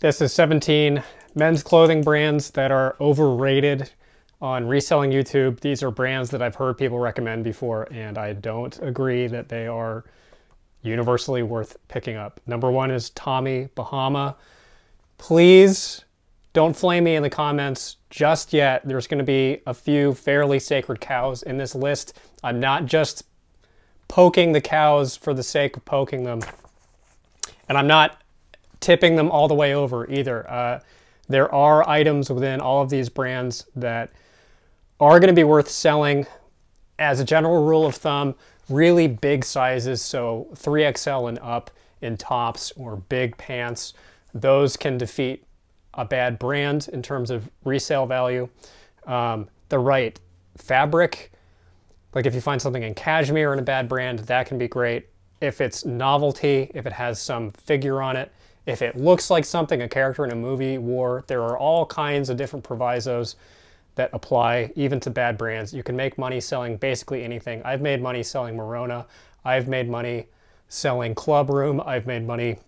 This is 17 men's clothing brands that are overrated on reselling YouTube. These are brands that I've heard people recommend before, and I don't agree that they are universally worth picking up. Number one is Tommy Bahama. Please don't flame me in the comments just yet. There's going to be a few fairly sacred cows in this list. I'm not just poking the cows for the sake of poking them. And I'm not tipping them all the way over either. Uh, there are items within all of these brands that are going to be worth selling. As a general rule of thumb really big sizes so 3xl and up in tops or big pants those can defeat a bad brand in terms of resale value. Um, the right fabric like if you find something in cashmere in a bad brand that can be great. If it's novelty if it has some figure on it if it looks like something a character in a movie wore there are all kinds of different provisos that apply even to bad brands. You can make money selling basically anything. I've made money selling Merona. I've made money selling Club Room. I've made money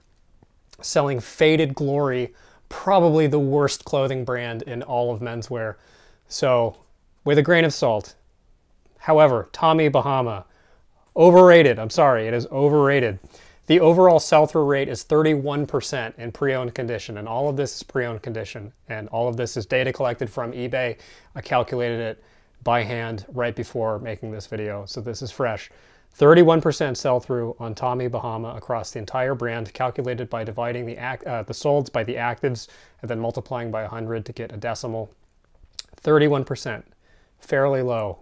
selling Faded Glory, probably the worst clothing brand in all of menswear. So, with a grain of salt. However, Tommy Bahama, overrated. I'm sorry, it is overrated. The overall sell-through rate is 31% in pre-owned condition, and all of this is pre-owned condition, and all of this is data collected from eBay. I calculated it by hand right before making this video, so this is fresh. 31% sell-through on Tommy Bahama across the entire brand, calculated by dividing the, act, uh, the solds by the actives and then multiplying by 100 to get a decimal. 31%, fairly low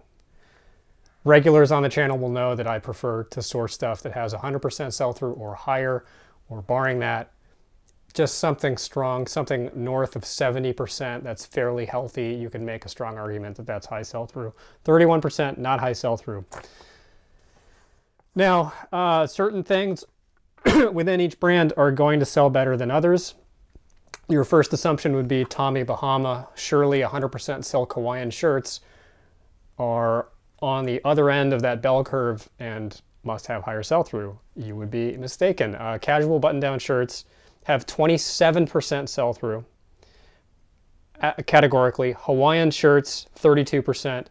Regulars on the channel will know that I prefer to source stuff that has 100% sell-through or higher, or barring that, just something strong, something north of 70% that's fairly healthy. You can make a strong argument that that's high sell-through. 31% not high sell-through. Now, uh, certain things within each brand are going to sell better than others. Your first assumption would be Tommy Bahama. Surely 100% silk Hawaiian shirts are on the other end of that bell curve and must have higher sell-through. You would be mistaken. Uh, casual button-down shirts have 27% sell-through. categorically, Hawaiian shirts 32%,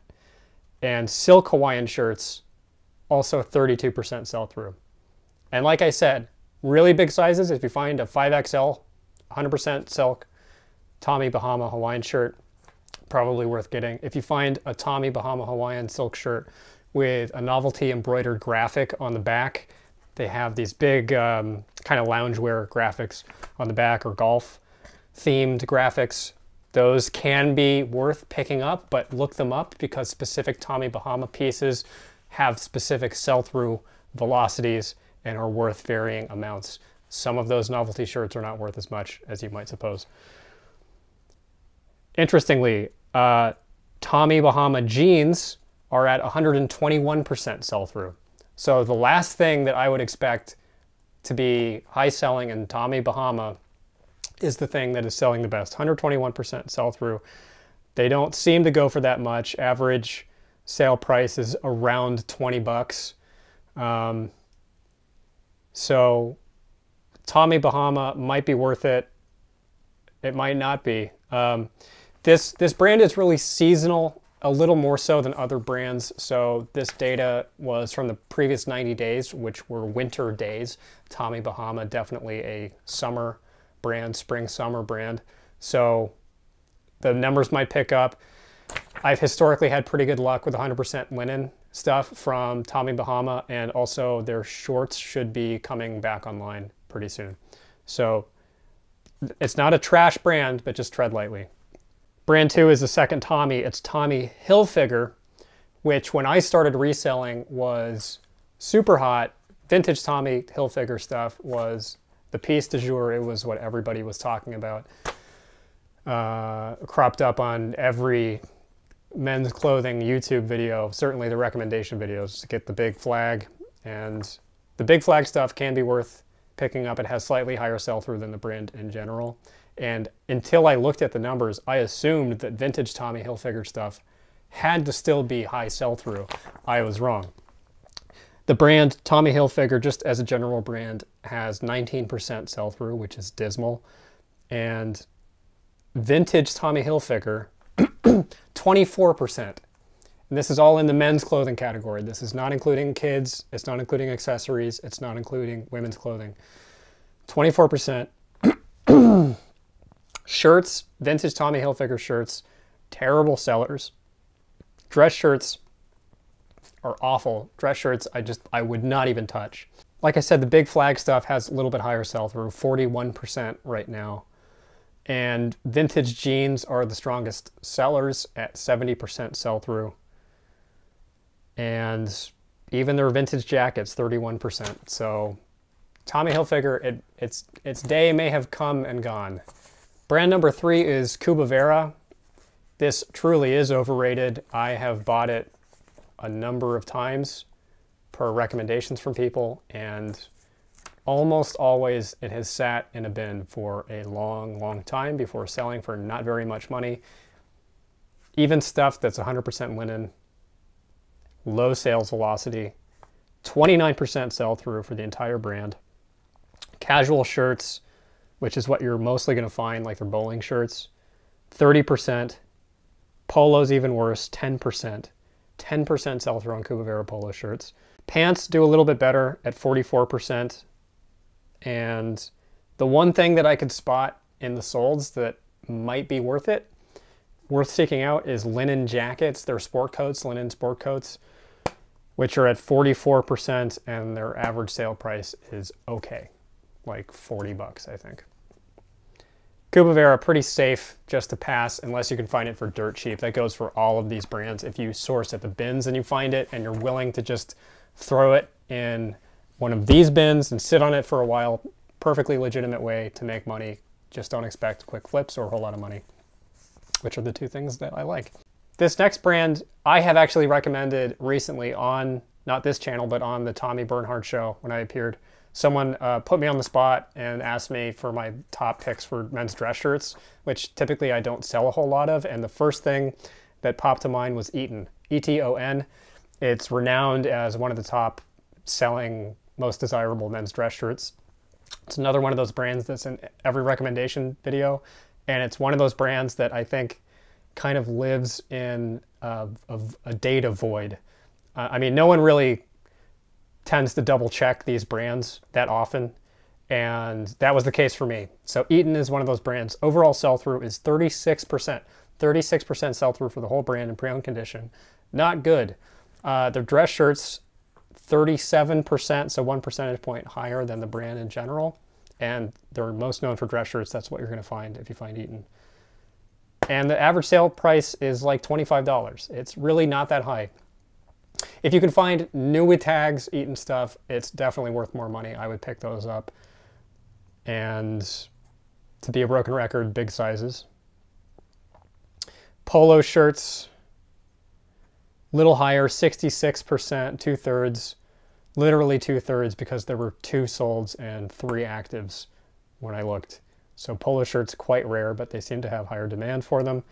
and silk Hawaiian shirts also 32% sell-through. And like I said, really big sizes, if you find a 5XL, 100% silk, Tommy Bahama Hawaiian shirt, probably worth getting. If you find a Tommy Bahama Hawaiian silk shirt with a novelty embroidered graphic on the back, they have these big um, kind of loungewear graphics on the back or golf themed graphics. Those can be worth picking up, but look them up because specific Tommy Bahama pieces have specific sell-through velocities and are worth varying amounts. Some of those novelty shirts are not worth as much as you might suppose. Interestingly, uh, Tommy Bahama jeans are at 121% sell through. So the last thing that I would expect to be high selling in Tommy Bahama is the thing that is selling the best 121% sell through. They don't seem to go for that much. Average sale price is around 20 bucks. Um, so Tommy Bahama might be worth it. It might not be. Um, this, this brand is really seasonal, a little more so than other brands. So this data was from the previous 90 days, which were winter days. Tommy Bahama, definitely a summer brand, spring, summer brand. So the numbers might pick up. I've historically had pretty good luck with 100% linen stuff from Tommy Bahama, and also their shorts should be coming back online pretty soon. So it's not a trash brand, but just tread lightly. Brand two is the second Tommy. It's Tommy Hilfiger, which when I started reselling was super hot. Vintage Tommy Hilfiger stuff was the piece de jour. It was what everybody was talking about. Uh, cropped up on every men's clothing YouTube video, certainly the recommendation videos to get the big flag. And the big flag stuff can be worth picking up. It has slightly higher sell-through than the brand in general. And until I looked at the numbers, I assumed that vintage Tommy Hilfiger stuff had to still be high sell-through. I was wrong. The brand Tommy Hilfiger, just as a general brand, has 19% sell-through, which is dismal. And vintage Tommy Hilfiger, 24%. And this is all in the men's clothing category. This is not including kids, it's not including accessories, it's not including women's clothing. 24%. shirts, vintage Tommy Hilfiger shirts, terrible sellers. Dress shirts are awful. Dress shirts, I just, I would not even touch. Like I said, the big flag stuff has a little bit higher sell through, 41% right now. And vintage jeans are the strongest sellers at 70% sell through. And even their vintage jackets, 31%. So Tommy Hilfiger, it, its, its day may have come and gone. Brand number three is Cubavera. This truly is overrated. I have bought it a number of times per recommendations from people, and almost always it has sat in a bin for a long, long time before selling for not very much money. Even stuff that's 100% linen, low sales velocity, 29% sell through for the entire brand. Casual shirts, which is what you're mostly going to find, like their bowling shirts, 30%. Polos even worse, 10%. 10% sell through on Cubavera polo shirts. Pants do a little bit better at 44%. And the one thing that I could spot in the solds that might be worth it, worth seeking out, is linen jackets. They're sport coats, linen sport coats, which are at 44%, and their average sale price is okay, like 40 bucks, I think. Cubavera, pretty safe just to pass unless you can find it for dirt cheap. That goes for all of these brands. If you source at the bins and you find it and you're willing to just throw it in one of these bins and sit on it for a while, perfectly legitimate way to make money. Just don't expect quick flips or a whole lot of money, which are the two things that I like. This next brand I have actually recommended recently on, not this channel, but on the Tommy Bernhard show when I appeared someone uh, put me on the spot and asked me for my top picks for men's dress shirts, which typically I don't sell a whole lot of. And the first thing that popped to mind was Eton, E-T-O-N. It's renowned as one of the top selling, most desirable men's dress shirts. It's another one of those brands that's in every recommendation video. And it's one of those brands that I think kind of lives in a, a, a data void. Uh, I mean, no one really tends to double check these brands that often. And that was the case for me. So Eton is one of those brands. Overall sell through is 36%. 36% sell through for the whole brand in pre owned condition. Not good. Uh, their dress shirts, 37%, so one percentage point higher than the brand in general. And they're most known for dress shirts. That's what you're going to find if you find Eton. And the average sale price is like $25. It's really not that high. If you can find new with tags, Eton stuff, it's definitely worth more money. I would pick those up. And to be a broken record, big sizes. Polo shirts, little higher, 66%, two thirds, literally two thirds because there were two solds and three actives when I looked. So polo shirts quite rare, but they seem to have higher demand for them.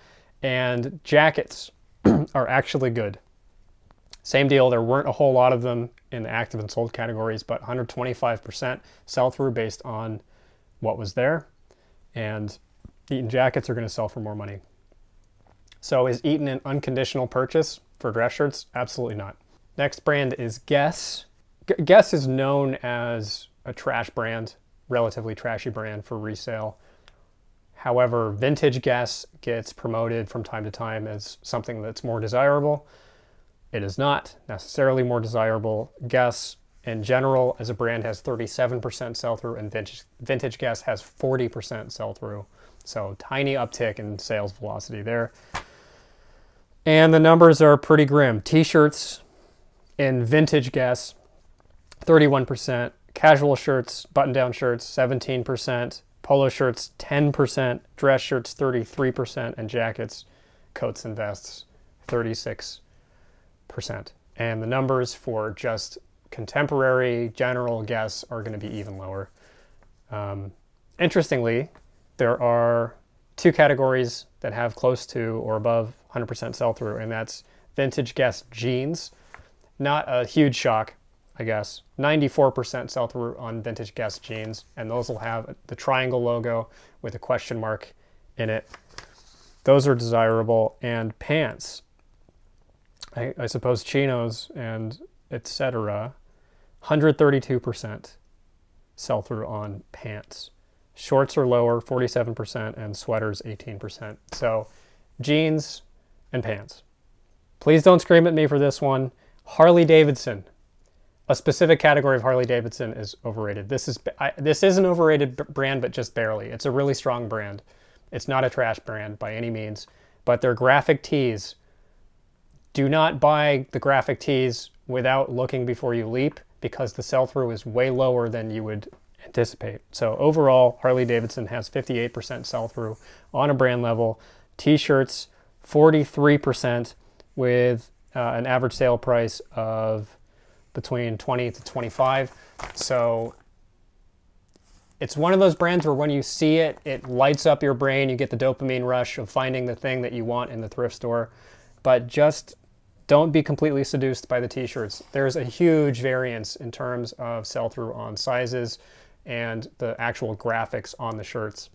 And jackets are actually good. Same deal, there weren't a whole lot of them in the active and sold categories, but 125% sell through based on what was there. And Eton jackets are going to sell for more money. So is Eton an unconditional purchase for dress shirts? Absolutely not. Next brand is Guess. Guess is known as a trash brand, relatively trashy brand for resale. However, vintage Guess gets promoted from time to time as something that's more desirable. It is not necessarily more desirable. Guess in general as a brand has 37% sell through and vintage, vintage Guess has 40% sell through. So tiny uptick in sales velocity there. And the numbers are pretty grim. T-shirts in vintage Guess, 31%. Casual shirts, button-down shirts, 17%. Polo shirts, 10%. Dress shirts, 33%. And jackets, coats and vests, 36 percent Percent and the numbers for just contemporary general Guess are going to be even lower. Um, interestingly, there are two categories that have close to or above 100% sell through, and that's vintage Guess jeans. Not a huge shock. I guess. 94% sell through on vintage Guess jeans, and those will have the triangle logo with a question mark in it. Those are desirable. And pants, I, I suppose chinos and etc. 132% sell through on pants. Shorts are lower, 47%, and sweaters 18%. So jeans and pants. Please don't scream at me for this one. Harley Davidson. A specific category of Harley Davidson is overrated. This is I, this is an overrated brand, but just barely. It's a really strong brand. It's not a trash brand by any means, but their graphic tees. Do not buy the graphic tees without looking before you leap because the sell-through is way lower than you would anticipate. So overall, Harley Davidson has 58% sell-through on a brand level. T-shirts, 43% with uh, an average sale price of between 20 to 25. So it's one of those brands where when you see it, it lights up your brain. You get the dopamine rush of finding the thing that you want in the thrift store. But just don't be completely seduced by the t-shirts. There's a huge variance in terms of sell-through on sizes and the actual graphics on the shirts.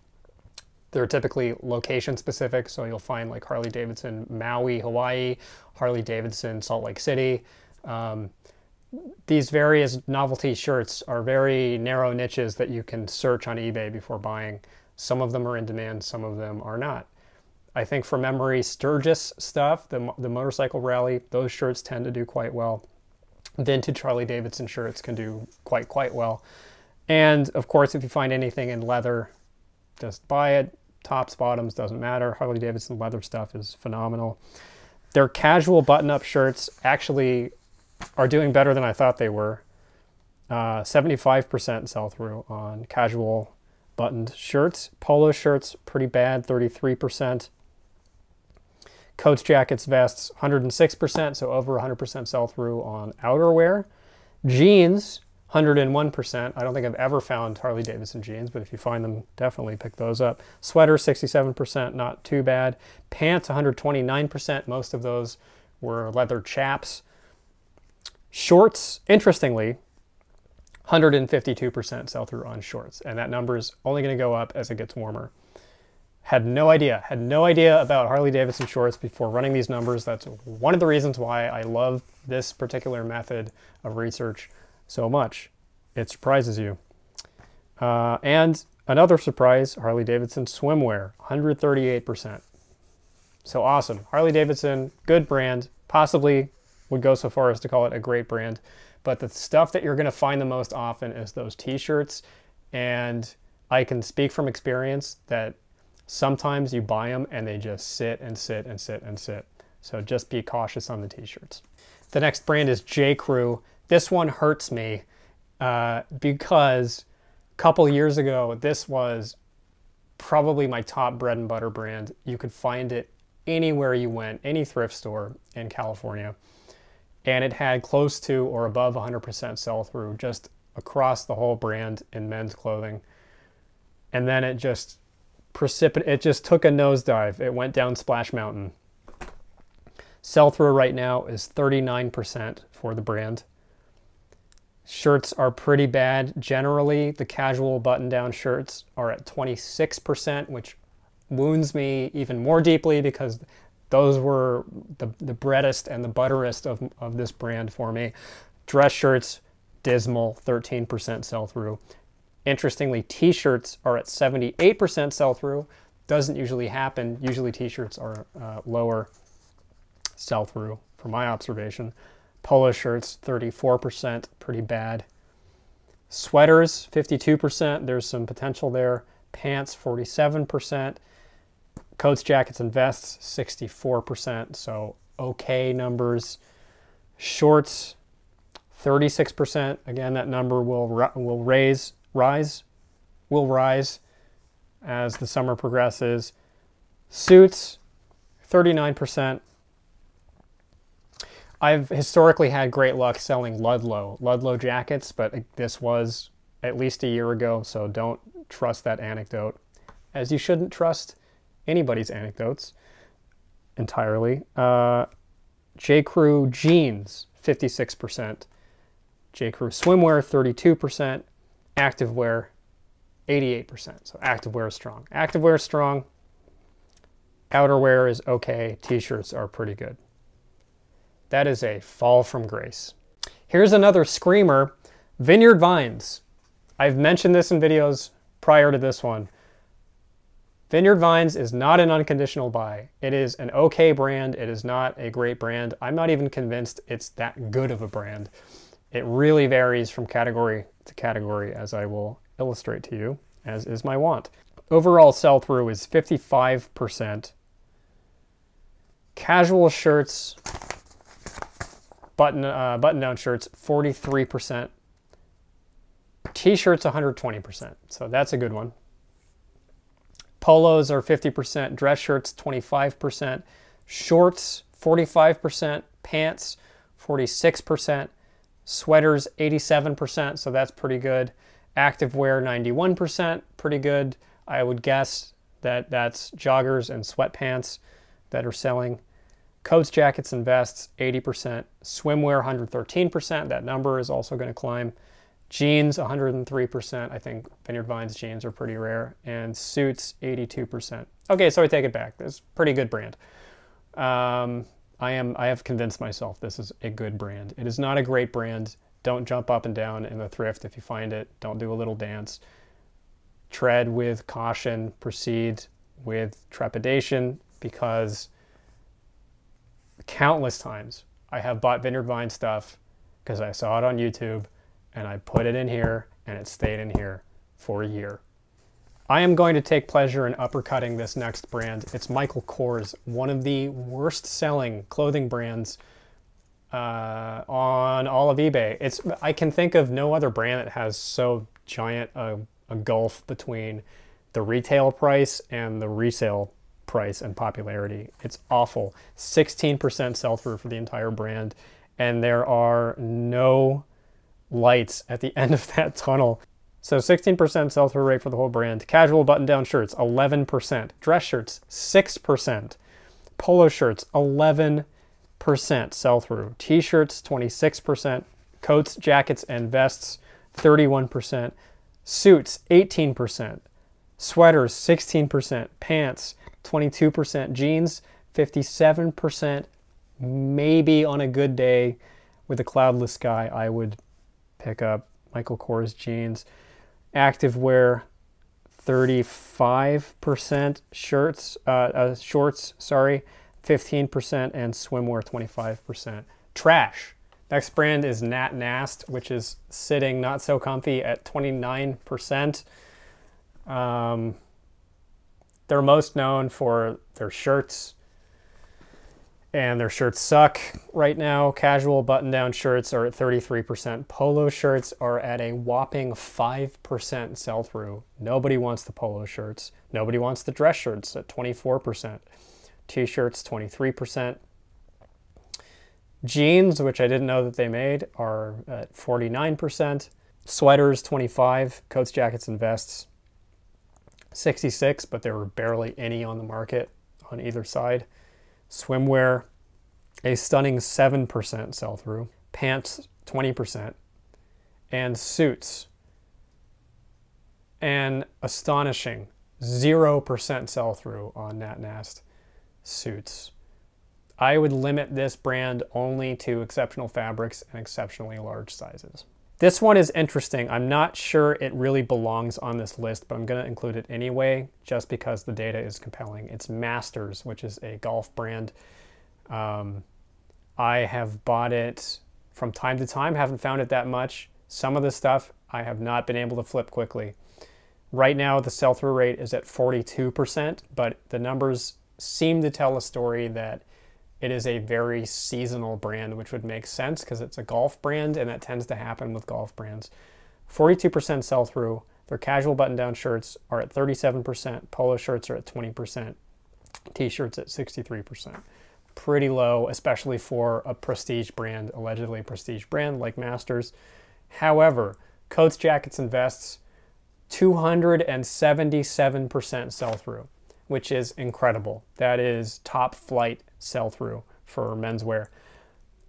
They're typically location specific, so you'll find like Harley Davidson Maui, Hawaii, Harley Davidson Salt Lake City. Um, these various novelty shirts are very narrow niches that you can search on eBay before buying. Some of them are in demand, some of them are not. I think for memory, Sturgis stuff, the, the motorcycle rally, those shirts tend to do quite well. Vintage Harley Davidson shirts can do quite, quite well. And of course, if you find anything in leather, just buy it. Tops, bottoms, doesn't matter. Harley Davidson leather stuff is phenomenal. Their casual button-up shirts actually are doing better than I thought they were. 75% uh, sell-through on casual buttoned shirts. Polo shirts, pretty bad, 33%. Coats, jackets, vests, 106%, so over 100% sell-through on outerwear. Jeans, 101%. I don't think I've ever found Harley Davidson jeans, but if you find them, definitely pick those up. Sweaters, 67%, not too bad. Pants, 129%. Most of those were leather chaps. Shorts, interestingly, 152% sell through on shorts, and that number is only going to go up as it gets warmer. Had no idea, had no idea about Harley Davidson shorts before running these numbers. That's one of the reasons why I love this particular method of research so much. It surprises you. Uh, and another surprise, Harley Davidson swimwear, 138%. So awesome. Harley Davidson, good brand, possibly would go so far as to call it a great brand. But the stuff that you're going to find the most often is those t-shirts. And I can speak from experience that sometimes you buy them and they just sit and sit and sit and sit. So just be cautious on the t-shirts. The next brand is J. Crew. This one hurts me uh, because a couple years ago, this was probably my top bread and butter brand. You could find it anywhere you went, any thrift store in California. And it had close to or above 100% sell through just across the whole brand in men's clothing. And then it just precipit it just took a nosedive. It went down Splash Mountain. Sell through right now is 39% for the brand. Shirts are pretty bad. Generally, the casual button-down shirts are at 26%, which wounds me even more deeply because those were the, the breadest and the butterest of, of this brand for me. Dress shirts, dismal, 13% sell-through. Interestingly, t-shirts are at 78% sell-through. Doesn't usually happen. Usually t-shirts are uh, lower sell-through from my observation. Polo shirts, 34%, pretty bad. Sweaters, 52%, there's some potential there. Pants, 47%. Coats, jackets, and vests, 64%, so okay numbers. Shorts, 36%. Again, that number will, will raise, rise, will rise as the summer progresses. Suits, 39%. I've historically had great luck selling Ludlow, Ludlow jackets, but this was at least a year ago, so don't trust that anecdote, as you shouldn't trust anybody's anecdotes entirely. Uh, J. Crew jeans, 56%. J. Crew swimwear, 32%. Activewear, 88%. So activewear is strong. Activewear is strong. Outerwear is okay. T-shirts are pretty good. That is a fall from grace. Here's another screamer, Vineyard Vines. I've mentioned this in videos prior to this one. Vineyard Vines is not an unconditional buy. It is an okay brand. It is not a great brand. I'm not even convinced it's that good of a brand. It really varies from category to category as I will illustrate to you, as is my want. Overall sell-through is 55%. Casual shirts, button, uh, button-down shirts, 43%. T-shirts, 120%. So that's a good one. Polos are 50%, dress shirts 25%, shorts 45%, pants 46%, sweaters 87%, so that's pretty good. Activewear 91%, pretty good. I would guess that that's joggers and sweatpants that are selling. Coats, jackets, and vests 80%, swimwear 113%, that number is also going to climb. Jeans, 103%. I think Vineyard Vines jeans are pretty rare. And suits, 82%. Okay, so I take it back. Is pretty good brand. Um, I am. I have convinced myself this is a good brand. It is not a great brand. Don't jump up and down in the thrift if you find it. Don't do a little dance. Tread with caution. Proceed with trepidation because countless times I have bought Vineyard Vine stuff because I saw it on YouTube and I put it in here and it stayed in here for a year. I am going to take pleasure in uppercutting this next brand. It's Michael Kors, one of the worst selling clothing brands uh, on all of eBay. It's I can think of no other brand that has so giant a, a gulf between the retail price and the resale price and popularity. It's awful. 16% sell through for the entire brand, and there are no lights at the end of that tunnel. So 16% sell-through rate for the whole brand. Casual button-down shirts, 11%. Dress shirts, 6%. Polo shirts, 11% sell-through. T-shirts, 26%. Coats, jackets, and vests, 31%. Suits, 18%. Sweaters, 16%. Pants, 22%. Jeans, 57%. Maybe on a good day with a cloudless sky, I would pick up Michael Kors jeans. Activewear, 35% shirts, uh, uh, shorts, sorry, 15%, and swimwear, 25%. Trash. Next brand is Nat Nast, which is sitting not so comfy at 29%. Um, they're most known for their shirts and their shirts suck right now. Casual button down shirts are at 33%. Polo shirts are at a whopping 5% sell through. Nobody wants the polo shirts. Nobody wants the dress shirts at 24%. T shirts, 23%. Jeans, which I didn't know that they made, are at 49%. Sweaters, 25. Coats, jackets, and vests, 66, but there were barely any on the market on either side. Swimwear, a stunning 7% sell through. Pants, 20%. And suits, an astonishing 0% sell through on Nat Nast suits. I would limit this brand only to exceptional fabrics and exceptionally large sizes. This one is interesting. I'm not sure it really belongs on this list, but I'm going to include it anyway, just because the data is compelling. It's Masters, which is a golf brand. Um, I have bought it from time to time, haven't found it that much. Some of the stuff I have not been able to flip quickly. Right now, the sell through rate is at 42%, but the numbers seem to tell a story that it is a very seasonal brand, which would make sense because it's a golf brand and that tends to happen with golf brands. 42% sell through. Their casual button down shirts are at 37%, polo shirts are at 20%, t shirts at 63%. Pretty low, especially for a prestige brand, allegedly a prestige brand like Masters. However, coats, jackets, and vests, 277% sell through, which is incredible. That is top flight sell through for menswear.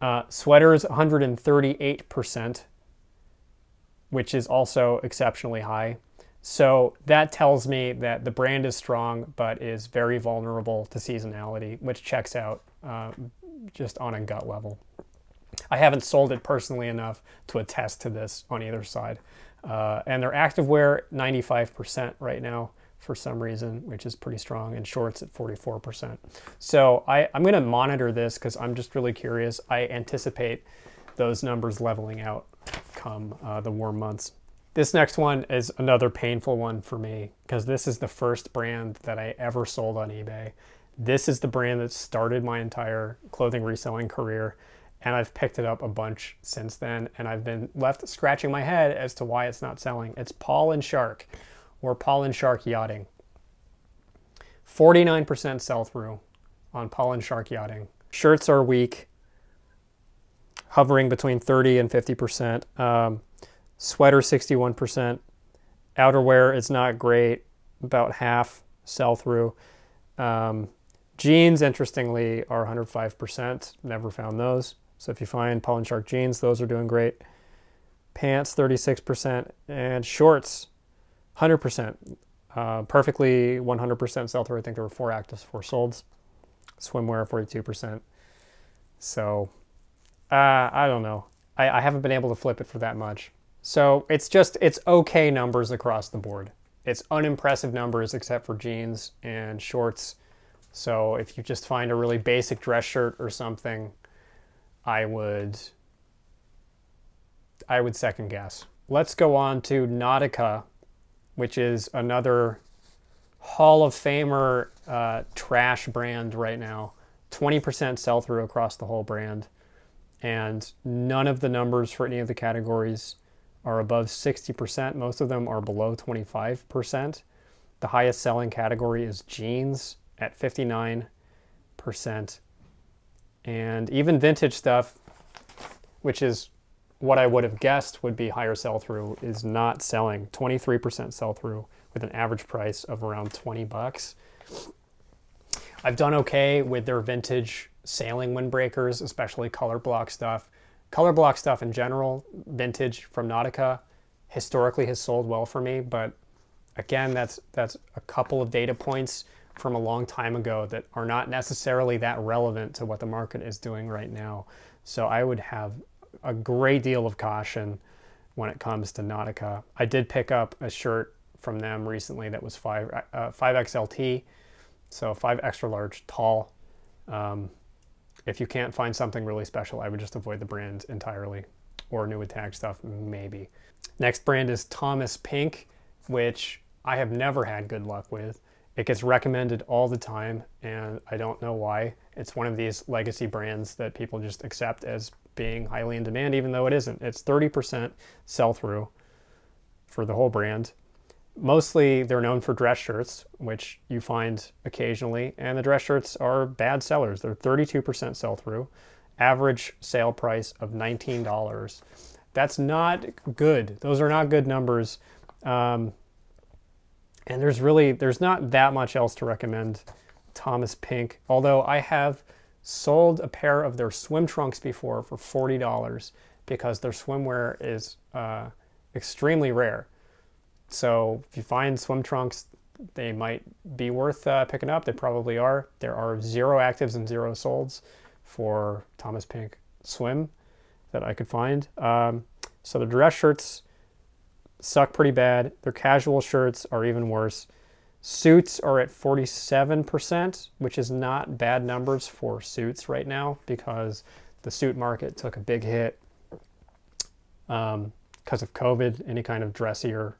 Uh, sweaters, 138%. which is also exceptionally high. So that tells me that the brand is strong, but is very vulnerable to seasonality, which checks out uh, just on a gut level. I haven't sold it personally enough to attest to this on either side. Uh, and their activewear, 95% right now for some reason, which is pretty strong, and shorts at 44%. So I, I'm going to monitor this because I'm just really curious. I anticipate those numbers leveling out come uh, the warm months. This next one is another painful one for me because this is the first brand that I ever sold on eBay. This is the brand that started my entire clothing reselling career, and I've picked it up a bunch since then, and I've been left scratching my head as to why it's not selling. It's Paul and Shark, or Paul and Shark Yachting. 49% sell through on Paul and Shark Yachting. Shirts are weak, hovering between 30 and 50%. Um, Sweater 61%. Outerwear is not great, about half sell through. Um, jeans, interestingly, are 105%. Never found those. So if you find Paul and Shark jeans, those are doing great. Pants 36%, and shorts 100%. Uh, perfectly 100% sell through. I think there were four actives, four solds. Swimwear 42%. So uh, I don't know. I, I haven't been able to flip it for that much. So it's just, it's okay numbers across the board. It's unimpressive numbers except for jeans and shorts. So if you just find a really basic dress shirt or something, I would, I would second guess. Let's go on to Nautica, which is another Hall of Famer uh, trash brand right now. 20% sell through across the whole brand. And none of the numbers for any of the categories are above 60%. Most of them are below 25%. The highest selling category is jeans at 59%. And even vintage stuff, which is what I would have guessed would be higher sell through, is not selling. 23% sell through with an average price of around 20 bucks. I've done okay with their vintage sailing windbreakers, especially color block stuff. Color block stuff in general, vintage from Nautica, historically has sold well for me, but again, that's that's a couple of data points from a long time ago that are not necessarily that relevant to what the market is doing right now. So I would have a great deal of caution when it comes to Nautica. I did pick up a shirt from them recently that was 5 uh, 5XLT, so 5 extra large tall. Um, if you can't find something really special, I would just avoid the brand entirely or new attack stuff, maybe. Next brand is Thomas Pink, which I have never had good luck with. It gets recommended all the time, and I don't know why. It's one of these legacy brands that people just accept as being highly in demand, even though it isn't. It's 30% sell through for the whole brand. Mostly they're known for dress shirts, which you find occasionally, and the dress shirts are bad sellers. They're 32% sell through, average sale price of $19. That's not good. Those are not good numbers. Um, and there's really, there's not that much else to recommend Thomas Pink, although I have sold a pair of their swim trunks before for $40 because their swimwear is uh, extremely rare. So if you find swim trunks, they might be worth uh, picking up. They probably are. There are zero actives and zero solds for Thomas Pink Swim that I could find. Um, so the dress shirts suck pretty bad. Their casual shirts are even worse. Suits are at 47%, which is not bad numbers for suits right now because the suit market took a big hit um, because of COVID. Any kind of dressier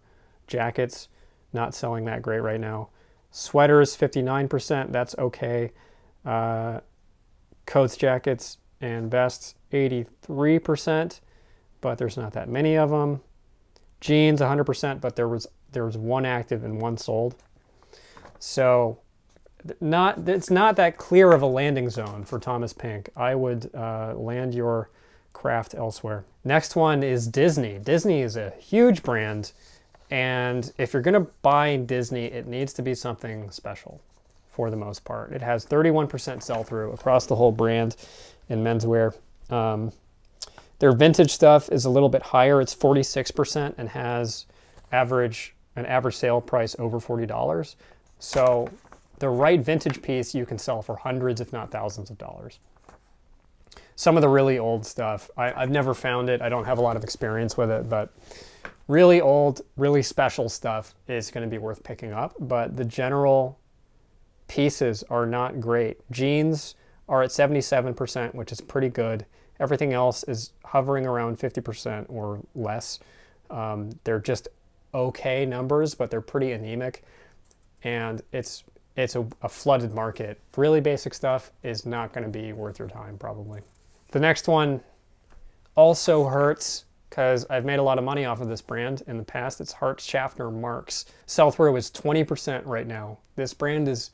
jackets, not selling that great right now. Sweaters, 59%, that's okay. Uh, coats, jackets, and vests, 83%, but there's not that many of them. Jeans, 100%, but there was there was one active and one sold. So not it's not that clear of a landing zone for Thomas Pink. I would uh, land your craft elsewhere. Next one is Disney. Disney is a huge brand and if you're going to buy Disney, it needs to be something special for the most part. It has 31% sell through across the whole brand in menswear. Um, Their vintage stuff is a little bit higher. It's 46% and has average an average sale price over $40. So the right vintage piece you can sell for hundreds, if not thousands of dollars. Some of the really old stuff, I, have never found it. I don't have a lot of experience with it, but really old, really special stuff is going to be worth picking up. But the general pieces are not great. Jeans are at 77%, which is pretty good. Everything else is hovering around 50% or less. Um, they're just okay numbers, but they're pretty anemic. And it's it's a, a flooded market. Really basic stuff is not going to be worth your time, probably. The next one also hurts because I've made a lot of money off of this brand in the past. It's Hart Schaffner Marx. Sell through is 20% right now. This brand is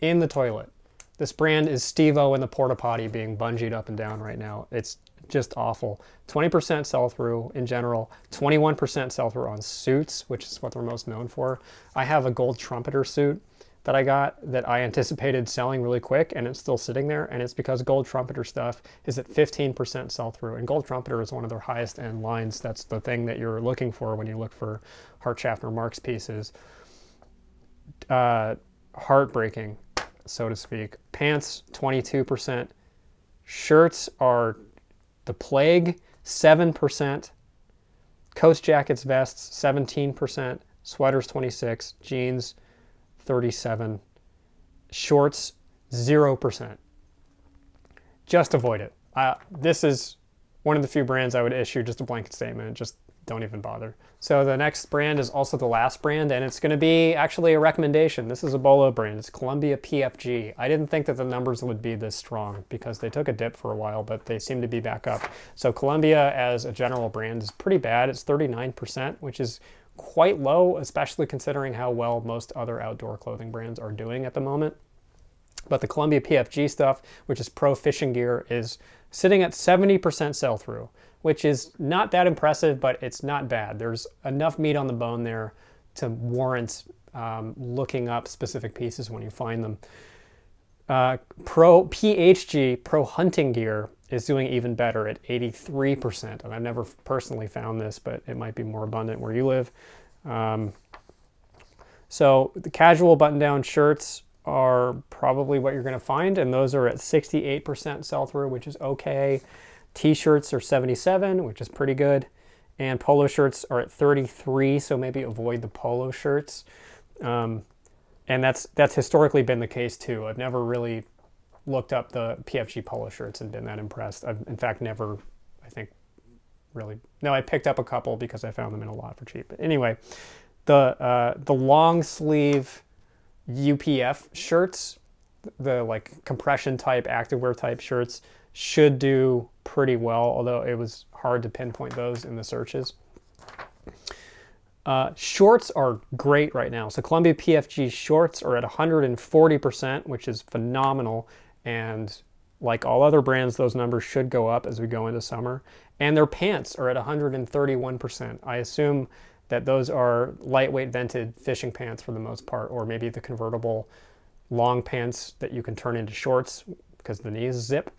in the toilet. This brand is Steve-O in the porta potty being bungeed up and down right now. It's just awful. 20% sell through in general, 21% sell through on suits, which is what they're most known for. I have a gold trumpeter suit that I got that I anticipated selling really quick and it's still sitting there. And it's because gold trumpeter stuff is at 15% sell through. And gold trumpeter is one of their highest end lines. That's the thing that you're looking for when you look for Hart Schaffner Marx pieces. Uh, heartbreaking, so to speak. Pants, 22%. Shirts are the plague, 7%. Coast jackets, vests, 17%. Sweaters, 26. Jeans, 37. Shorts, 0%. Just avoid it. Uh, this is one of the few brands I would issue just a blanket statement. Just don't even bother. So the next brand is also the last brand, and it's going to be actually a recommendation. This is a Bolo brand. It's Columbia PFG. I didn't think that the numbers would be this strong because they took a dip for a while, but they seem to be back up. So Columbia as a general brand is pretty bad. It's 39%, which is quite low, especially considering how well most other outdoor clothing brands are doing at the moment. But the Columbia PFG stuff, which is pro fishing gear, is sitting at 70% sell through which is not that impressive, but it's not bad. There's enough meat on the bone there to warrant um, looking up specific pieces when you find them. Uh, Pro PHG Pro Hunting Gear is doing even better at 83%. And I've never personally found this, but it might be more abundant where you live. Um, so the casual button-down shirts are probably what you're going to find, and those are at 68% sell-through, which is okay. T-shirts are 77, which is pretty good. And polo shirts are at 33, so maybe avoid the polo shirts. Um, and that's that's historically been the case too. I've never really looked up the PFG polo shirts and been that impressed. I've in fact never, I think, really. No, I picked up a couple because I found them in a lot for cheap. But anyway, the uh, the long sleeve UPF shirts, the like compression type activewear type shirts should do pretty well, although it was hard to pinpoint those in the searches. Uh, shorts are great right now. So Columbia PFG shorts are at 140%, which is phenomenal. And like all other brands, those numbers should go up as we go into summer. And their pants are at 131%. I assume that those are lightweight vented fishing pants for the most part, or maybe the convertible long pants that you can turn into shorts because the knees zip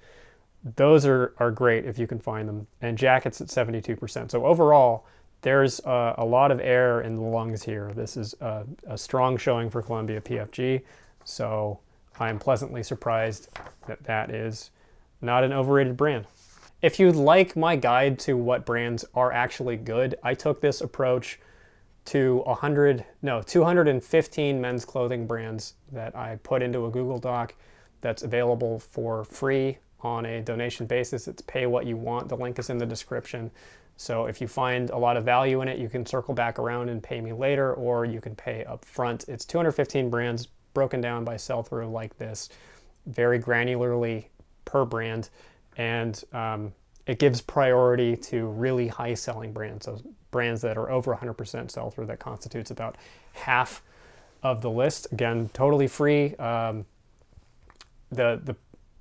those are, are great if you can find them. And jackets at 72%. So overall, there's a, a lot of air in the lungs here. This is a, a strong showing for Columbia PFG. So I'm pleasantly surprised that that is not an overrated brand. If you'd like my guide to what brands are actually good, I took this approach to 100, no, 215 men's clothing brands that I put into a Google Doc that's available for free on a donation basis. It's pay what you want. The link is in the description. So if you find a lot of value in it, you can circle back around and pay me later, or you can pay up front. It's 215 brands broken down by sell through like this, very granularly per brand. And um, it gives priority to really high selling brands, so brands that are over 100% sell through that constitutes about half of the list. Again, totally free. Um, the, the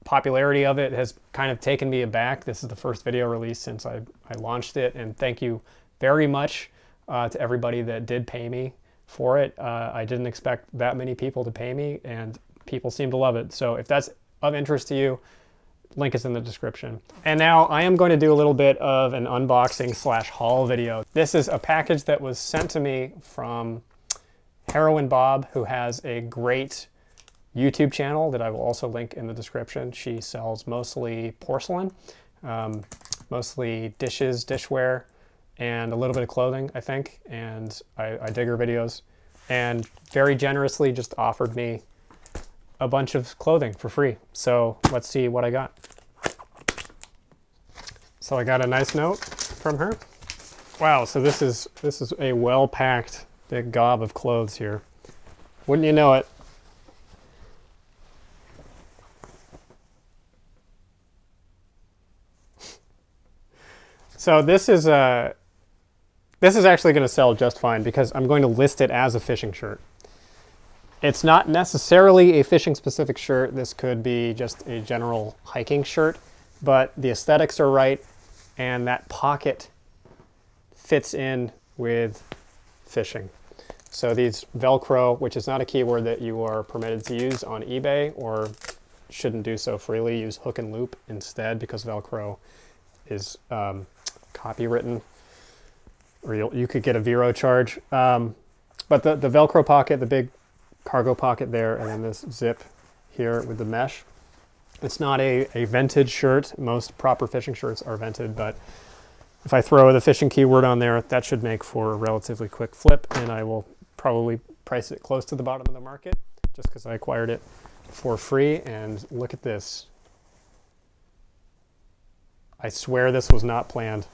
popularity of it has kind of taken me aback. This is the first video release since I, I launched it, and thank you very much uh, to everybody that did pay me for it. Uh, I didn't expect that many people to pay me, and people seem to love it. So if that's of interest to you, Link is in the description. And now I am going to do a little bit of an unboxing slash haul video. This is a package that was sent to me from Heroin Bob, who has a great YouTube channel that I will also link in the description. She sells mostly porcelain, um, mostly dishes, dishware, and a little bit of clothing, I think. And I, I dig her videos. And very generously just offered me a bunch of clothing for free. So let's see what I got. So I got a nice note from her. Wow, so this is this is a well-packed big gob of clothes here. Wouldn't you know it? So this is a uh, this is actually going to sell just fine because I'm going to list it as a fishing shirt. It's not necessarily a fishing specific shirt. This could be just a general hiking shirt, but the aesthetics are right and that pocket fits in with fishing. So these Velcro, which is not a keyword that you are permitted to use on eBay or shouldn't do so freely, use hook and loop instead because Velcro is um, copywritten or you could get a Vero charge. Um, but the, the Velcro pocket, the big cargo pocket there, and then this zip here with the mesh. It's not a, a vented shirt. Most proper fishing shirts are vented, but if I throw the fishing keyword on there, that should make for a relatively quick flip, and I will probably price it close to the bottom of the market just because I acquired it for free. And look at this. I swear this was not planned.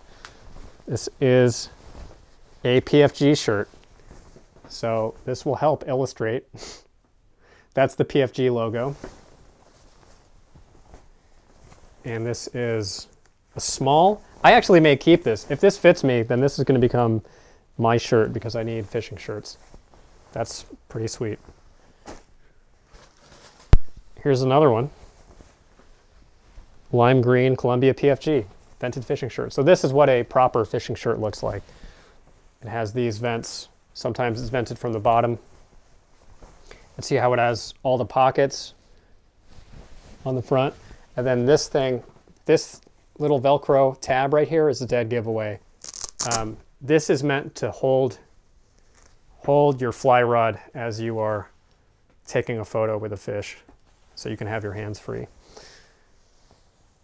This is a PFG shirt. So this will help illustrate. That's the PFG logo. And this is a small. I actually may keep this. If this fits me, then this is going to become my shirt because I need fishing shirts. That's pretty sweet. Here's another one. Lime green Columbia PFG, vented fishing shirt. So this is what a proper fishing shirt looks like. It has these vents. Sometimes it's vented from the bottom. Let's see how it has all the pockets on the front. And then this thing, this little Velcro tab right here is a dead giveaway. Um, this is meant to hold, hold your fly rod as you are taking a photo with a fish so you can have your hands free.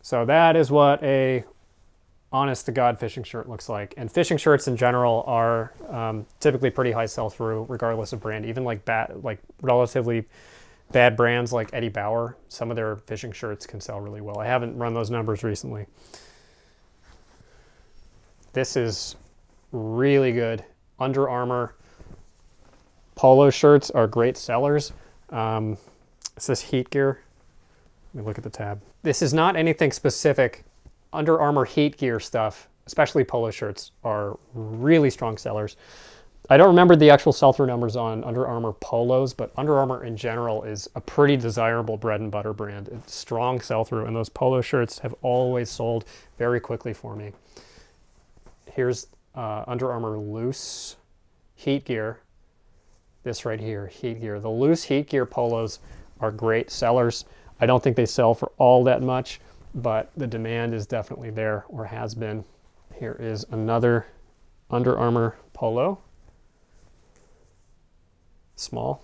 So that is what a honest to God fishing shirt looks like. And fishing shirts in general are um, typically pretty high sell through, regardless of brand. Even like bad, like relatively bad brands like Eddie Bauer, some of their fishing shirts can sell really well. I haven't run those numbers recently. This is really good. Under Armour polo shirts are great sellers. Um, it says Heat Gear. Let me look at the tab. This is not anything specific under Armour heat gear stuff, especially polo shirts, are really strong sellers. I don't remember the actual sell-through numbers on Under Armour polos, but Under Armour in general is a pretty desirable bread and butter brand. It's strong sell-through, and those polo shirts have always sold very quickly for me. Here's uh, Under Armour loose heat gear. This right here, heat gear. The loose heat gear polos are great sellers. I don't think they sell for all that much but the demand is definitely there or has been. Here is another Under Armour polo, small.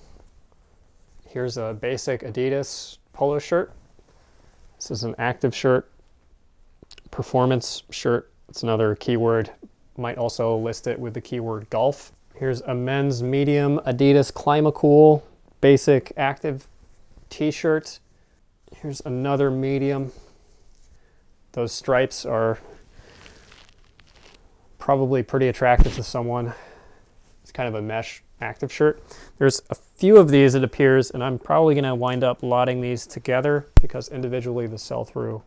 Here's a basic Adidas polo shirt. This is an active shirt, performance shirt. It's another keyword. Might also list it with the keyword golf. Here's a men's medium Adidas Climacool basic active t-shirt. Here's another medium those stripes are probably pretty attractive to someone. It's kind of a mesh active shirt. There's a few of these, it appears, and I'm probably going to wind up lotting these together because individually the sell-through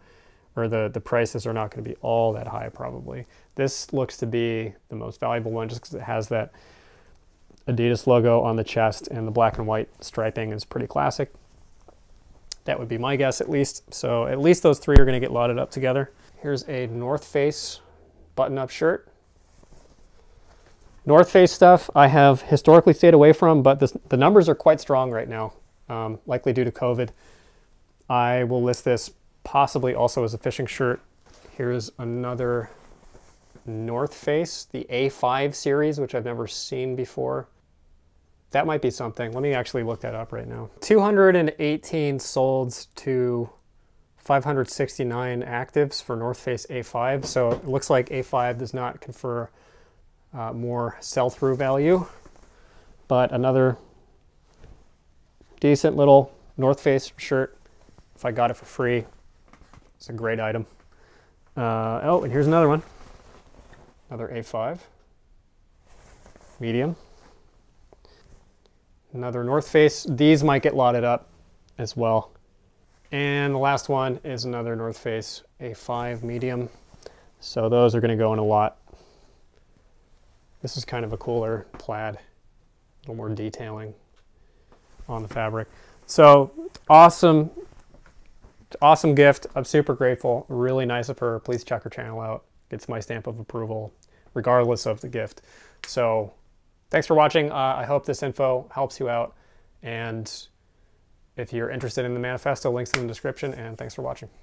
or the, the prices are not going to be all that high probably. This looks to be the most valuable one just because it has that Adidas logo on the chest and the black and white striping is pretty classic. That would be my guess at least. So at least those three are gonna get lotted up together. Here's a North Face button-up shirt. North Face stuff I have historically stayed away from, but this, the numbers are quite strong right now, um, likely due to COVID. I will list this possibly also as a fishing shirt. Here's another North Face, the A5 series, which I've never seen before. That might be something. Let me actually look that up right now. 218 solds to 569 actives for North Face A5. So it looks like A5 does not confer uh, more sell-through value, but another decent little North Face shirt. If I got it for free, it's a great item. Uh, oh, and here's another one. Another A5. Medium. Another North Face. These might get lotted up as well. And the last one is another North Face A5 medium. So those are going to go in a lot. This is kind of a cooler plaid, a little more detailing on the fabric. So awesome, awesome gift. I'm super grateful. Really nice of her. Please check her channel out. Gets my stamp of approval, regardless of the gift. So thanks for watching. Uh, I hope this info helps you out. And if you're interested in the manifesto, links in the description, and thanks for watching.